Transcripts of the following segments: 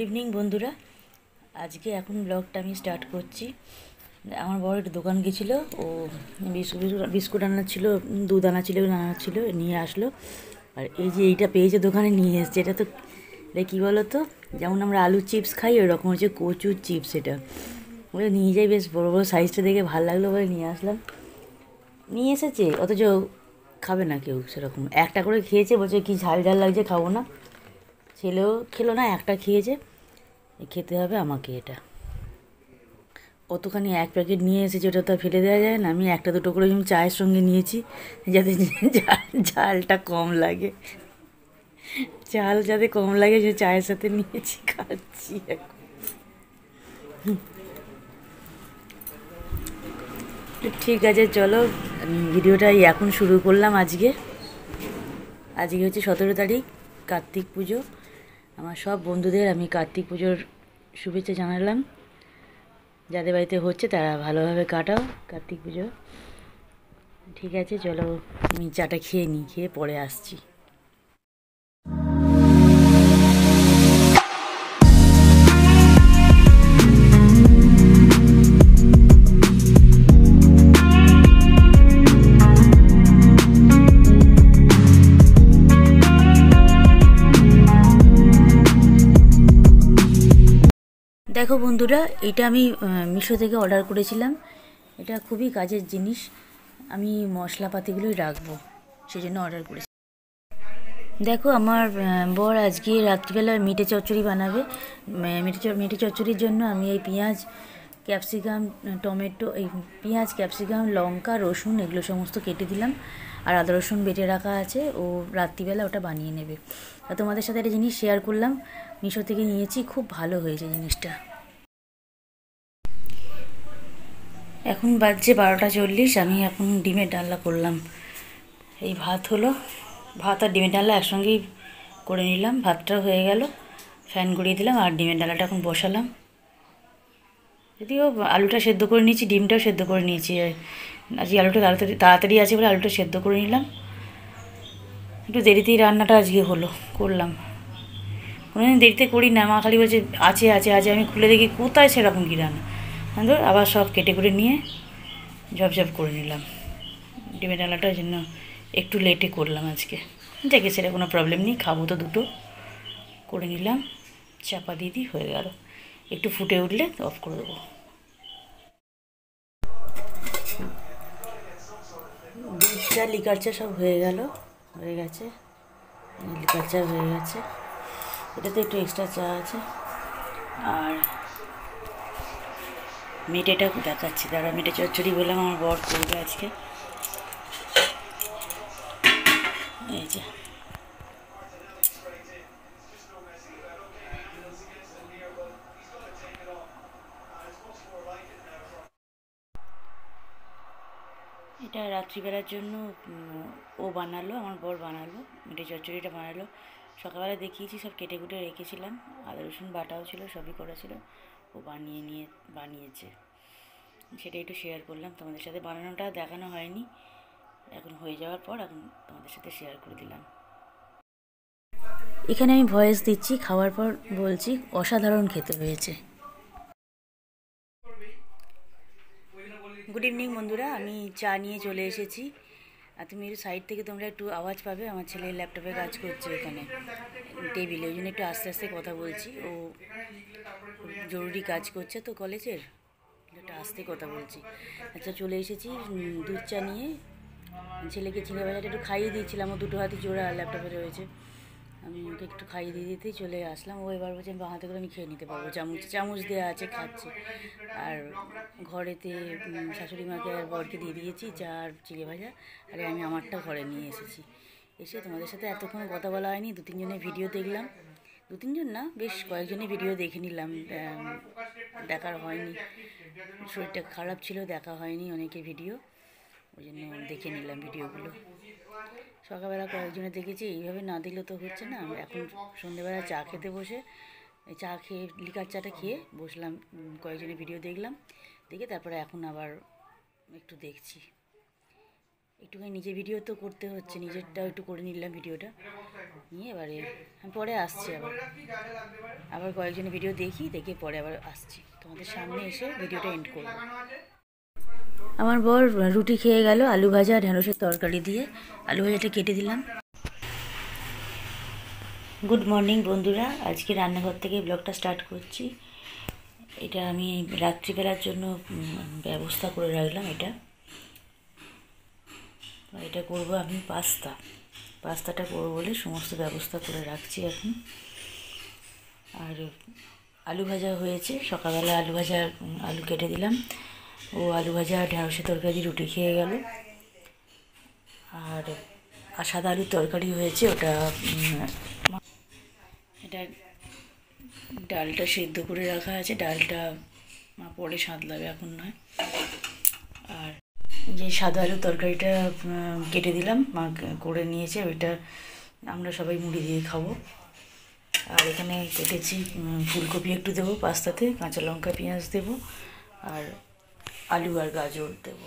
Good evening বন্ধুরা। আজকে এখন ব্লগটা আমি স্টার্ট করছি। আমার বড় একটা দোকান গেছিল, ও বিস্কুট বিস্কুট আনা ছিল, দুধ আনা ছিল আনা ছিল, নিয়ে আসলো। আর এই যে এইটা পেয়েছে দোকানে, নিয়ে এসছে। এটা তো, এটা কী বলো তো যেমন আমরা আলুর চিপস খাই, ওরকম হচ্ছে কচুর চিপস এটা। ওটা নিয়ে যাই, বেশ বড়ো বড়ো সাইজটা দেখে ভালো লাগল বলে নিয়ে আসলাম। নিয়ে এসেছে, অথচ খাবে না কেউ সেরকম। একটা করে খেয়েছে, বলছে কি ঝাল ঝাল লাগছে, খাব না। ছেলেও খেলো না, একটা খেয়েছে। খেতে হবে আমাকে এটা। অতখানি এক প্যাকেট নিয়ে এসেছি ওটা তো ফেলে দেওয়া যায় না। আমি একটা দুটো করে আমি চায়ের সঙ্গে নিয়েছি, যাতে ঝাল ঝালটা কম লাগে। চাল যাতে কম লাগে সে চায়ের সাথে নিয়েছি, খাচ্ছি ঠিক আছে, চলো। ভিডিওটা এখন শুরু করলাম আজকে। আজকে হচ্ছে সতেরো তারিখ, কার্তিক পুজো। আমার সব বন্ধুদের আমি কার্তিক পুজোর শুভেচ্ছা জানালাম। যাদের বাড়িতে হচ্ছে তারা ভালোভাবে কাটাও, কার্তিক পুজো। ঠিক আছে, চলো আমি চাটা খেয়ে নিই, খেয়ে পরে আসছি। দেখো বন্ধুরা, এটা আমি মিশো থেকে অর্ডার করেছিলাম। এটা খুবই কাজের জিনিস। আমি মশলাপাতিগুলোই রাখব সেই জন্য অর্ডার করেছি। দেখো আমার বর আজকে রাত্রিবেলা মিটে চচ্চড়ি বানাবে। মিটে মিটে চচ্চড়ির জন্য আমি এই পেঁয়াজ ক্যাপসিকাম টমেটো, এই পেঁয়াজ, ক্যাপসিকাম, লঙ্কা, রসুন, এগুলো সমস্ত কেটে দিলাম। আর আদা, রসুন বেটে রাখা আছে। ও রাত্রিবেলা ওটা বানিয়ে নেবে। তোমাদের সাথে একটা জিনিস শেয়ার করলাম। মিশো থেকে নিয়েছি, খুব ভালো হয়েছে জিনিসটা। এখন বাজছে বারোটা চল্লিশ, আমি এখন ডিমের ডালনা করলাম। এই ভাত হলো। ভাত আর ডিমের ডালনা একসঙ্গেই করে নিলাম। ভাতটা হয়ে গেল। ফ্যান গড়িয়ে দিলাম আর ডিমের ডালাটা এখন বসালাম। যদিও আলুটা সেদ্ধ করে নিয়েছি, ডিমটাও সেদ্ধ করে নিয়েছি। আজকে আলুটা তাড়াতাড়ি তাড়াতাড়ি আছে বলে আলুটা সেদ্ধ করে নিলাম। একটু দেরিতেই রান্নাটা আজকে হলো, করলাম। কোনোদিন দেরিতে করি না, মা খালি বলছে, আছে আছে আছে। আমি খুলে দেখি কোথায় সেরকম কী রান্না। ধর আবার সব কেটে করে নিয়ে ঝপঝপ করে নিলাম। ডিমের ডালাটার জন্য একটু লেটে করলাম আজকে। দেখে সেটা কোনো প্রবলেম নেই, খাব তো দুটো। করে নিলাম, চাপা দিয়ে দিই হয়ে গেল। একটু ফুটে উঠলে অফ করে দেবো। দুধটা লিকার চা সব হয়ে গেল, হয়ে গেছে। লিকার চা হয়ে গেছে। এটাতে একটু এক্সট্রা চা আছে। আর মেটেটা দেখাচ্ছি। দাঁড়া, মেটে চচ্চড়ি বললাম, আমার বর করবে আজকে। এই যে। এটা রাত্রিবেলার জন্য ও বানালো, আমার বর বানালো, মিঠে চচ্চড়িটা বানালো। সকালবেলা দেখিয়েছি, সব কেটে কুটে রেখেছিলাম। আদা, রসুন বাটাও ছিল, সবই করা ছিল। ও বানিয়ে নিয়ে, বানিয়েছে। সেটা একটু শেয়ার করলাম। তোমাদের সাথে বানানোটা দেখানো হয়নি। এখন হয়ে যাওয়ার পর এখন তোমাদের সাথে শেয়ার করে দিলাম। এখানে আমি ভয়েস দিচ্ছি, খাওয়ার পর বলছি, অসাধারণ খেতে হয়েছে। গুড ইভিনিং বন্ধুরা। আমি চা নিয়ে চলে এসেছি। আর তুমি একটু সাইড থেকে তোমরা একটু আওয়াজ পাবে। আমার ছেলে ল্যাপটপে কাজ করছে এখানে টেবিলে ওই জন্য একটু আস্তে আস্তে কথা বলছি। ও জরুরি কাজ করছে তো কলেজের একটু আস্তে কথা বলছি। আচ্ছা চলে এসেছি দুধ চা নিয়ে। ছেলেকে চিনে বাজারটা একটু খাইয়ে দিয়েছিলাম। ও দুটো হাতে জোড়া ল্যাপটপে রয়েছে। আমি ওকে একটু খাইয়ে দিয়ে দিতেই চলে আসলাম। ও এবার বলছে বাঁ হাতে করে আমি খেয়ে নিতে পারব। চামচ চামচ দেওয়া আছে, খাচ্ছে। আর ঘরেতে শাশুড়ি মাকে আর বরকে দিয়ে দিয়েছি, চা আর চিড়ে ভাজা। আর আমি আমারটা ঘরে নিয়ে এসেছি। এসে তোমাদের সাথে এতক্ষণ কথা বলা হয়নি, দু তিনজনের ভিডিও দেখলাম। দু তিনজন না, বেশ কয়েকজনের ভিডিও দেখে নিলাম দেখার হয়নি। শরীরটা খারাপ ছিল, দেখা হয়নি অনেকের ভিডিও। ওই জন্য দেখে নিলাম ভিডিওগুলো। সকালবেলা কয়েকজনে দেখেছি, এইভাবে না দিলে তো হচ্ছে না। এখন সন্ধেবেলা চা খেতে বসে চা খেয়ে, লিকার চাটা খেয়ে বসলাম কয়েকজনের ভিডিও দেখলাম, দেখে তারপরে এখন আবার একটু দেখছি। একটুখানি নিজে ভিডিও তো করতে হচ্ছে, নিজেরটাও একটু করে নিলাম ভিডিওটা নিয়ে এবারে পরে আসছি আবার। আবার কয়েকজনের ভিডিও দেখি, দেখে পরে আবার আসছি। তোমাদের সামনে এসে ভিডিওটা এন্ড করব আমার বর রুটি খেয়ে গেল, আলু ভাজা, ঢেঁড়সের তরকারি দিয়ে। আলু ভাজাটা কেটে দিলাম। গুড মর্নিং বন্ধুরা, আজকে রান্নাঘর থেকে ব্লগটা স্টার্ট করছি। এটা আমি রাত্রিবেলার জন্য ব্যবস্থা করে রাখলাম এটা। এটা করব আমি পাস্তা। পাস্তাটা করব বলে সমস্ত ব্যবস্থা করে রাখছি এখন। আর আলু ভাজা হয়েছে, সকালবেলা আলু ভাজা আলু কেটে দিলাম। ও আলু ভাজা ঢেঁড়সের তরকারি, রুটি খেয়ে গেল। আর আর সাদা আলুর তরকারি হয়েছে, ওটা এটা ডালটা সেদ্ধ করে রাখা আছে। ডালটা মা পরে সাঁতলাবে, এখন নয়। আর যে সাদা আলুর তরকারিটা কেটে দিলাম, মা করে নিয়েছে, ওইটা আমরা সবাই মুড়ি দিয়ে খাব। আর এখানে কেটেছি ফুলকপি একটু দেবো পাস্তাতে, কাঁচা লঙ্কা, পেঁয়াজ দেবো। আর আলু আর গাজর দেবো।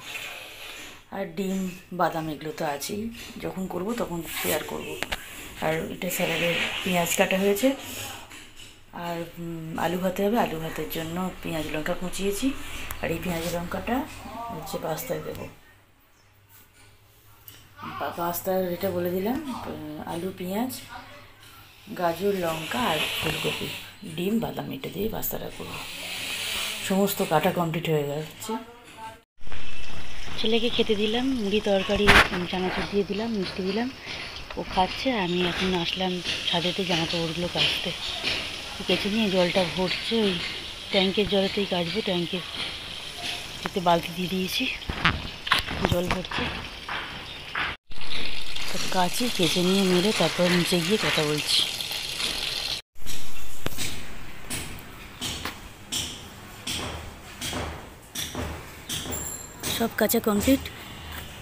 আর ডিম, বাদাম এগুলো তো আছেই। যখন করব তখন শেয়ার করব। আর এটা স্যালাডের পেঁয়াজ কাটা হয়েছে। আর আলু ভাতে হবে। আলু ভাতের জন্য পেঁয়াজ লঙ্কা কুচিয়েছি। আর এই পেঁয়াজ লঙ্কাটা হচ্ছে পাস্তায় দেবো। পাস্তার এটা বলে দিলাম আলু, পেঁয়াজ, গাজর, লঙ্কা আর ফুলকপি। ডিম, বাদাম এটা দিয়ে পাস্তাটা করব। সমস্ত কাটা কমপ্লিট হয়ে যাচ্ছে। ছেলেকে খেতে দিলাম, মুড়ি তরকারি চানাচুর দিয়ে দিলাম, মিষ্টি দিলাম। ও খাচ্ছে, আমি এখন আসলাম ছাদেতে জামা কাপড়গুলো কাচতে। কেচে নিয়ে জলটা ভরছে, ওই ট্যাঙ্কের জলেতেই কাচবো ট্যাঙ্কের এতে বালতি দিয়ে দিয়েছি, জল ভরছে। কাচি, কেচে নিয়ে মেরে তারপর নিচে গিয়ে কথা বলছি। সব কাঁচা কমপ্লিট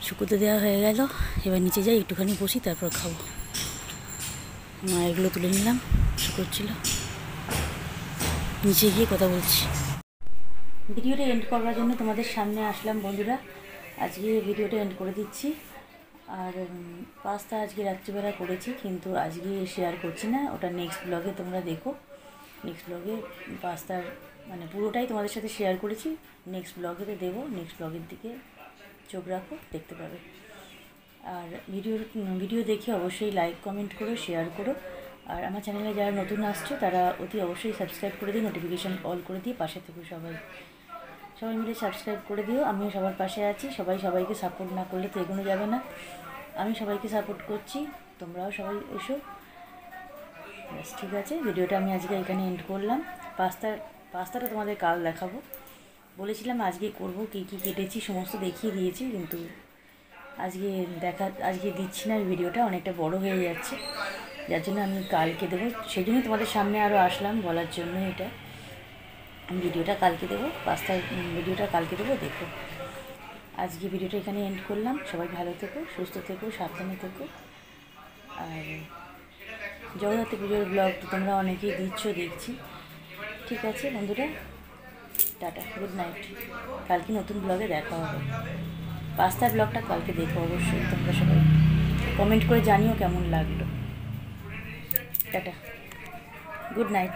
শুকুতে দেওয়া হয়ে গেল। এবার নিচে যাই, একটুখানি বসি, তারপর খাব। মা, এগুলো তুলে নিলাম শুকোচ্ছিল নিচে গিয়ে কথা বলছি। ভিডিওটা এন্ড করার জন্য তোমাদের সামনে আসলাম, বন্ধুরা। আজকে ভিডিওটা এন্ড করে দিচ্ছি। আর পাস্তা আজকে রাত্রিবেলা করেছি, কিন্তু আজকে শেয়ার করছি না। ওটা নেক্সট ব্লগে তোমরা দেখো। নেক্সট ব্লগে পাস্তার মানে পুরোটাই তোমাদের সাথে শেয়ার করেছি। নেক্সট ব্লগেতে দেবো নেক্সট ব্লগের দিকে চোখ রাখো, দেখতে পাবে। আর ভিডিও ভিডিও দেখে অবশ্যই লাইক কমেন্ট করো শেয়ার করো। আর আমার চ্যানেলে যারা নতুন আসছো, তারা অতি অবশ্যই সাবস্ক্রাইব করে দিই নোটিফিকেশান অল করে দিয়ে পাশে থেকো সবাই। সবাই মিলে সাবস্ক্রাইব করে দিও, আমিও সবার পাশে আছি। সবাই সবাইকে সাপোর্ট না করলে তো এগোনো যাবে না। আমি সবাইকে সাপোর্ট করছি, তোমরাও সবাই এসো। ব্যাস, ঠিক আছে? ভিডিওটা আমি আজকে এখানে এন্ড করলাম। পাস্তার পাস্তাটা তোমাদের কাল দেখাবো। বলেছিলাম আজকে করব, কী কী কেটেছি, সমস্ত দেখিয়ে দিয়েছি, কিন্তু আজকে দেখা, আজকে দিচ্ছি না ভিডিওটা, অনেকটা বড় হয়ে যাচ্ছে। যার জন্য আমি কালকে দেবো। সেই জন্য তোমাদের সামনে আরও আসলাম বলার জন্য এটা। ভিডিওটা কালকে দেবো, পাস্তার ভিডিওটা কালকে দেবো, দেখো। আজকে ভিডিওটা এখানে এন্ড করলাম। সবাই ভালো থেকো, সুস্থ থেকো, সাবধানে থেকো। আর জগদ্ধাত্রী পুজোর ব্লগ তো তোমরা অনেকেই দিচ্ছ, দেখছি। ঠিক আছে বন্ধুরা, টাটা গুড নাইট কালকে নতুন ব্লগে দেখা হবে। পাস্তার ব্লগটা কালকে দেখো অবশ্যই, তোমরা সবাই কমেন্ট করে জানিও কেমন লাগল। Tata good night